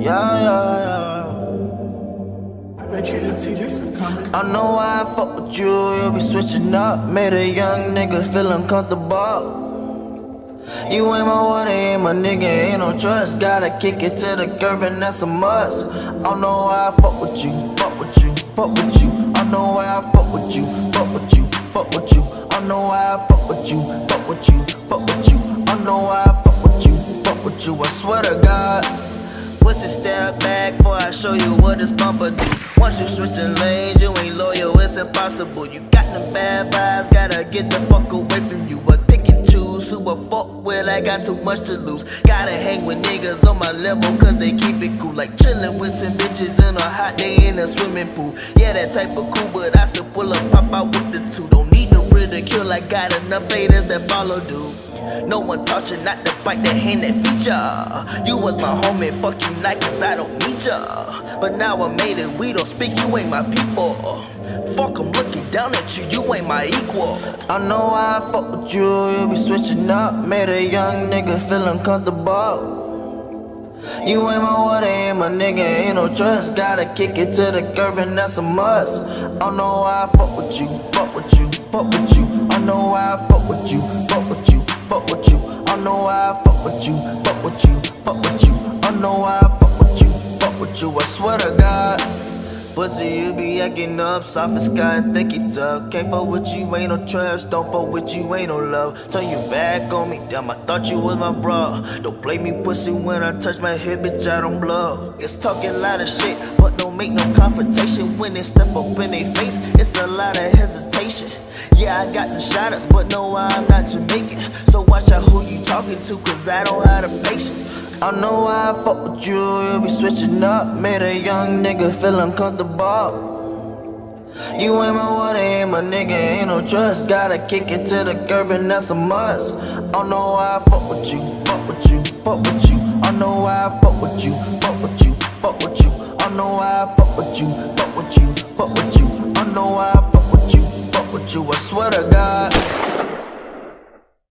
Yeah, yeah, yeah. I bet you didn't see this one coming. I know why I fuck with you, you be switching up. Made a young nigga feel uncomfortable. You ain't my water, ain't my nigga, ain't no trust. Gotta kick it to the curb and that's a must. I know why I fuck with you, fuck with you, fuck with you. I know why I fuck with you, fuck with you, fuck with you. I know why I fuck with you, fuck with you, fuck with you. I know why I fuck with you, fuck with you. I swear to God. Pussy step back before I show you what this bumper do. Once you switching lanes, you ain't loyal, it's impossible. You got them bad vibes, gotta get the fuck away from you. But pick and choose who I fuck with, I got too much to lose. Gotta hang with niggas on my level, cause they keep it cool. Like chillin' with some bitches in a hot day in a swimming pool. Yeah, that type of cool, but I still pull up, pop out with the two. Ridicule, I got enough haters that follow, dude. No one taught you not to bite the hand that feed ya. You was my homie, fuck you not cause I don't need ya. But now I made it, we don't speak, you ain't my people. Fuck, I'm looking down at you, you ain't my equal. I know I fuck with you, you be switching up. Made a young nigga feel uncomfortable. You ain't my water, ain't my nigga, ain't no trust. Gotta kick it to the curb and that's a must. I know I fuck with you, fuck with you, fuck with you. I know I fuck with you, fuck with you, fuck with you. I know I fuck with you, fuck with you, fuck with you. I know I fuck with you, fuck with you. I swear to God. Pussy, you be acting up, soft as sky and think it tough. Can't fuck with you, ain't no trust. Don't fuck with you, ain't no love. Turn your back on me, damn, I thought you was my bro. Don't play me pussy when I touch my hip, bitch, I don't bluff. It's talking a lot of shit, but don't make no confrontation. When they step up in their face, it's a lot of hesitation. Yeah, I got the shotters, but no, I'm not Jamaican. So watch out who you talking to, cause I don't have the patience. I know I fuck with you, you be switching up. Made a young nigga feel uncomfortable. You ain't my water, ain't my nigga, ain't no trust. Gotta kick it to the curb and that's a must. I know I fuck with you, fuck with you, fuck with you. I know I fuck with you, fuck with you, fuck with you. I know I fuck with you, you. I swear to God.